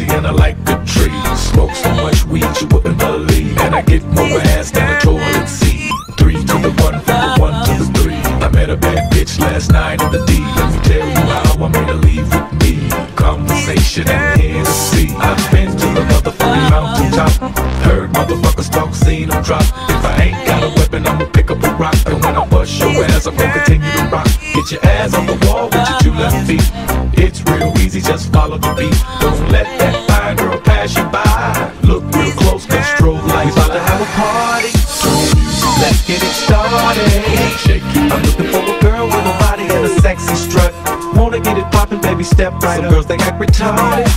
and I like the tree. Smoke so much weed you wouldn't believe. And I get more ass than a toilet seat. Three to the one, from the one to the three. I met a bad bitch last night in the D. Let me tell you how I made her leave with me. Conversation and Hennessy. I've been to the motherfucking mountaintop. Heard motherfuckers talk, seen them drop. If I ain't got a weapon, I'ma pick up a rock. And when I bust your ass, I'm gonna continue to rock. Get your ass on the wall with your two left feet. It's real easy, just follow the beat. Don't let that fine girl pass you by. Look real close, cause strobe lights about to have a party. Let's get it started. I'm looking for a girl with a body and a sexy strut. Wanna get it poppin', baby, step right Some up. girls they act retarded.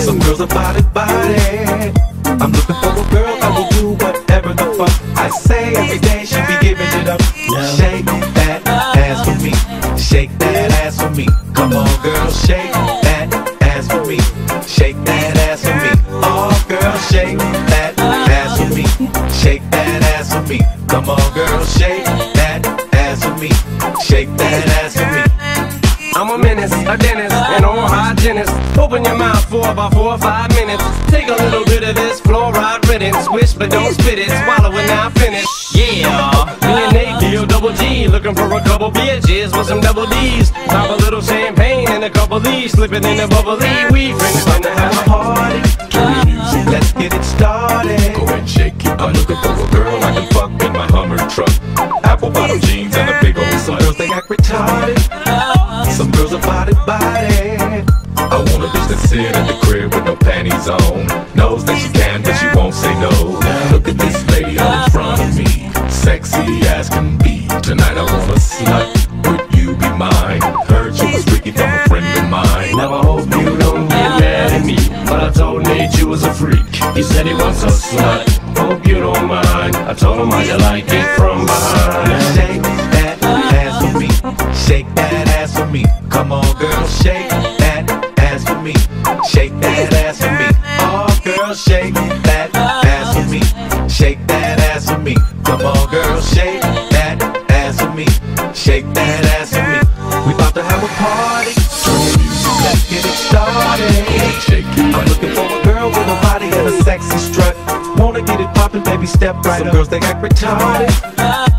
Some girls are body body. I'm looking for a girl shake that ass for me. Shake that ass for me. Come on, girl, shake that ass for me. Shake that ass for me. I'm a menace, a dentist, an oral hygienist. Open your mouth for about four or five minutes. Take a little bit of this fluoride riddance. Swish, but don't spit it. Swallow it now, finish. Yeah, me and Nate D-O double G. Looking for a couple bitches with some double D's. Pop a little champagne and a couple D's. Slipping in the bubbly. We friends to have a party. Get it started. Go and shake it. I'm looking for a girl I can fuck in my Hummer truck. Apple bottom jeans and a big old Some girls they act retarded. Oh. Some girls are body body. I want a bitch that sit at the crib with no panties on. Knows that she can, but she won't say no. Look at this said he wants a slut. Hope you don't mind. I told him how you like it from behind. Shake that ass for me. Shake that ass for me. Come on, girl, shake that ass for me. Shake that ass for me. Oh, girl, shake that ass for me. Shake that ass for me. Come on, girl, shake that ass for me. Shake that ass for me. We about to have a party. Let's get it started. I'm looking for a girl with a sexy strut. Wanna get it poppin', baby, step right Some up. girls they act retarded.